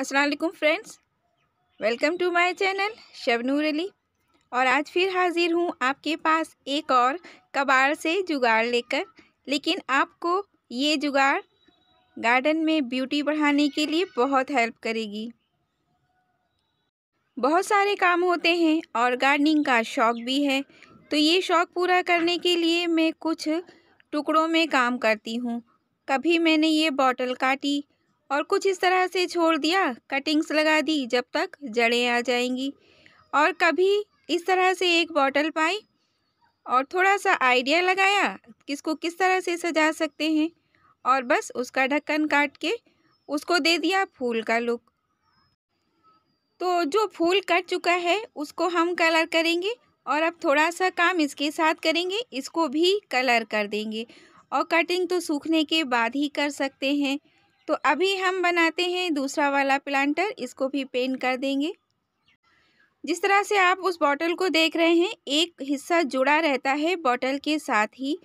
असलकुम friends. Welcome to my channel Shabnoor Ali. और आज फिर हाज़िर हूँ आपके पास एक और कबाड़ से जुगाड़ लेकर। लेकिन आपको ये जुगाड़ गार्डन में ब्यूटी बढ़ाने के लिए बहुत हेल्प करेगी। बहुत सारे काम होते हैं और गार्डनिंग का शौक़ भी है। तो ये शौक़ पूरा करने के लिए मैं कुछ टुकड़ों में काम करती हूँ। कभी मैंने ये बॉटल काटी और कुछ इस तरह से छोड़ दिया, कटिंग्स लगा दी जब तक जड़ें आ जाएँगी। और कभी इस तरह से एक बॉटल पाई और थोड़ा सा आइडिया लगाया किसको किस तरह से सजा सकते हैं और बस उसका ढक्कन काट के उसको दे दिया फूल का लुक। तो जो फूल कट चुका है, उसको हम कलर करेंगे और अब थोड़ा सा काम इसके साथ करेंगे, इसको भी कलर कर देंगे। और कटिंग तो सूखने के बाद ही कर सकते हैं। तो अभी हम बनाते हैं दूसरा वाला प्लांटर, इसको भी पेंट कर देंगे। जिस तरह से आप उस बॉटल को देख रहे हैं, एक हिस्सा जुड़ा रहता है बॉटल के साथ ही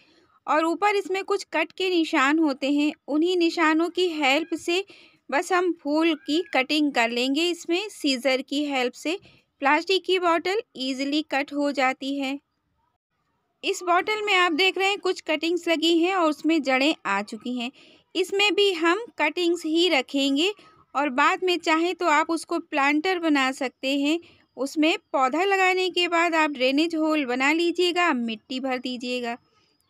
और ऊपर इसमें कुछ कट के निशान होते हैं। उन्हीं निशानों की हेल्प से बस हम फूल की कटिंग कर लेंगे। इसमें सीज़र की हेल्प से प्लास्टिक की बॉटल ईजिली कट हो जाती है। इस बॉटल में आप देख रहे हैं कुछ कटिंग्स लगी हैं और उसमें जड़ें आ चुकी हैं। इसमें भी हम कटिंग्स ही रखेंगे और बाद में चाहें तो आप उसको प्लांटर बना सकते हैं। उसमें पौधा लगाने के बाद आप ड्रेनेज होल बना लीजिएगा, मिट्टी भर दीजिएगा।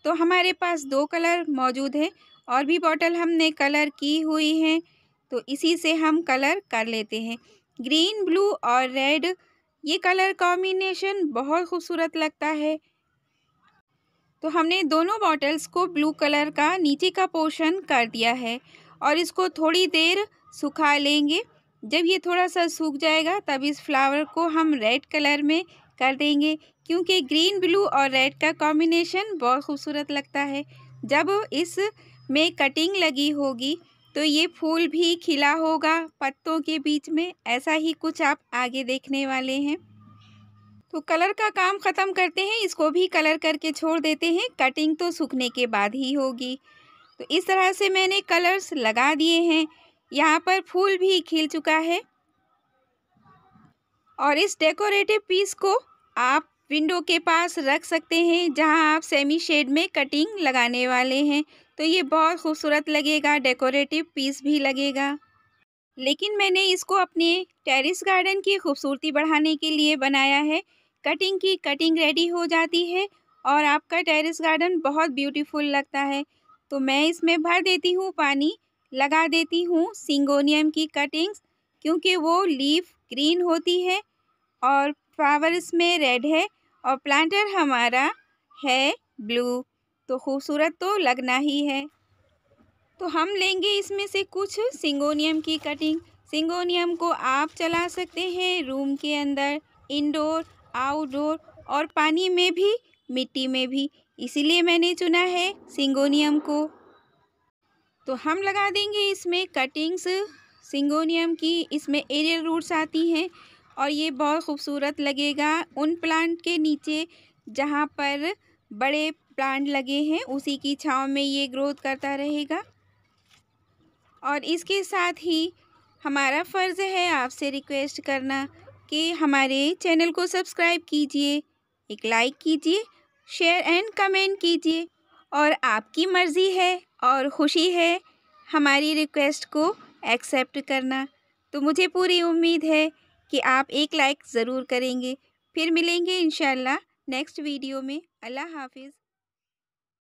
तो हमारे पास दो कलर मौजूद हैं और भी बॉटल हमने कलर की हुई हैं। तो इसी से हम कलर कर लेते हैं। ग्रीन, ब्लू और रेड, ये कलर कॉम्बिनेशन बहुत खूबसूरत लगता है। तो हमने दोनों बॉटल्स को ब्लू कलर का नीचे का पोर्शन कर दिया है और इसको थोड़ी देर सुखा लेंगे। जब ये थोड़ा सा सूख जाएगा, तब इस फ्लावर को हम रेड कलर में कर देंगे, क्योंकि ग्रीन ब्लू और रेड का कॉम्बिनेशन बहुत खूबसूरत लगता है। जब इस में कटिंग लगी होगी तो ये फूल भी खिला होगा पत्तों के बीच में। ऐसा ही कुछ आप आगे देखने वाले हैं। तो कलर का काम ख़त्म करते हैं, इसको भी कलर करके छोड़ देते हैं, कटिंग तो सूखने के बाद ही होगी। तो इस तरह से मैंने कलर्स लगा दिए हैं। यहाँ पर फूल भी खिल चुका है। और इस डेकोरेटिव पीस को आप विंडो के पास रख सकते हैं, जहाँ आप सेमी शेड में कटिंग लगाने वाले हैं। तो ये बहुत खूबसूरत लगेगा, डेकोरेटिव पीस भी लगेगा। लेकिन मैंने इसको अपने टेरिस गार्डन की खूबसूरती बढ़ाने के लिए बनाया है। कटिंग की कटिंग रेडी हो जाती है और आपका टेरेस गार्डन बहुत ब्यूटीफुल लगता है। तो मैं इसमें भर देती हूँ पानी, लगा देती हूँ सिंगोनियम की कटिंग्स, क्योंकि वो लीफ ग्रीन होती है और फ्लावर इसमें रेड है और प्लांटर हमारा है ब्लू। तो खूबसूरत तो लगना ही है। तो हम लेंगे इसमें से कुछ सिंगोनियम की कटिंग। सिंगोनियम को आप चला सकते हैं रूम के अंदर, इंडोर आउटडोर और पानी में भी, मिट्टी में भी। इसीलिए मैंने चुना है सिंगोनियम को। तो हम लगा देंगे इसमें कटिंग्स। सिंगोनियम की इसमें एरियल रूट्स आती हैं और ये बहुत खूबसूरत लगेगा उन प्लांट के नीचे जहाँ पर बड़े प्लांट लगे हैं, उसी की छाँव में ये ग्रोथ करता रहेगा। और इसके साथ ही हमारा फ़र्ज़ है आपसे रिक्वेस्ट करना कि हमारे चैनल को सब्सक्राइब कीजिए, एक लाइक कीजिए, शेयर एंड कमेंट कीजिए। और आपकी मर्ज़ी है और ख़ुशी है हमारी रिक्वेस्ट को एक्सेप्ट करना। तो मुझे पूरी उम्मीद है कि आप एक लाइक ज़रूर करेंगे। फिर मिलेंगे इन नेक्स्ट वीडियो में। अल्लाह हाफिज़।